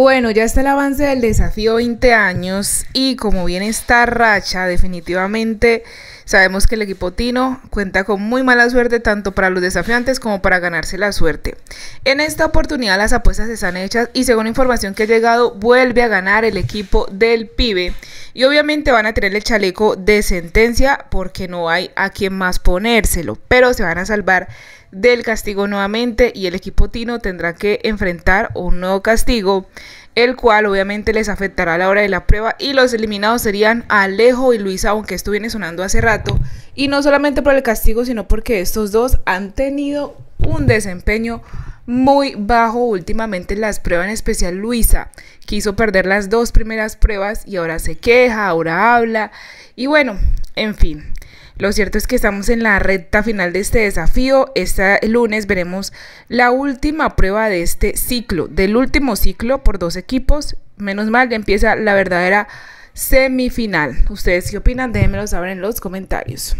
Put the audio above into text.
Bueno, ya está el avance del desafío 20 años y como viene esta racha, definitivamente sabemos que el equipo Tino cuenta con muy mala suerte tanto para los desafiantes como para ganarse la suerte. En esta oportunidad las apuestas están hechas y según información que ha llegado vuelve a ganar el equipo del pibe y obviamente van a tener el chaleco de sentencia porque no hay a quien más ponérselo, pero se van a salvar del castigo nuevamente y el equipo Tino tendrá que enfrentar un nuevo castigo, el cual obviamente les afectará a la hora de la prueba y los eliminados serían Alejo y Luisa, aunque esto viene sonando hace rato, y no solamente por el castigo, sino porque estos dos han tenido un desempeño muy bajo últimamente en las pruebas, en especial Luisa quiso perder las dos primeras pruebas y ahora se queja, ahora habla y bueno, en fin, lo cierto es que estamos en la recta final de este desafío. Este lunes veremos la última prueba de este ciclo, del último ciclo por dos equipos. Menos mal, ya empieza la verdadera semifinal. ¿Ustedes qué opinan? Déjenmelo saber en los comentarios.